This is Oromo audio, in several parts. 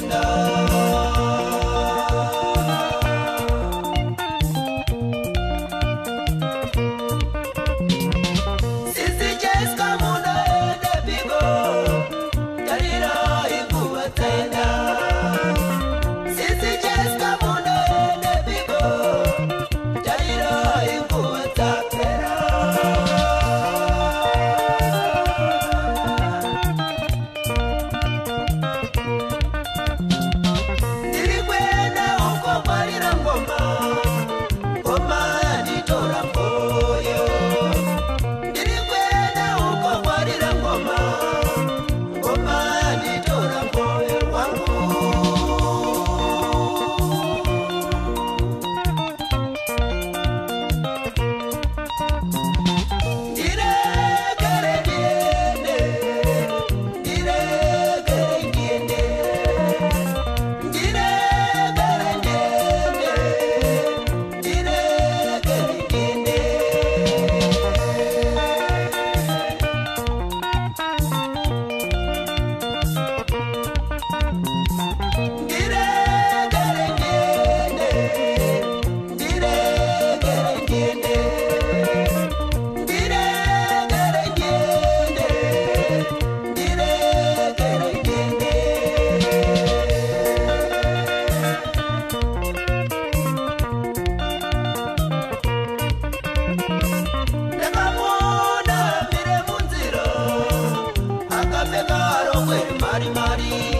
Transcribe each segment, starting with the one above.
Nana. se daro, mari mari.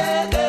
sugar.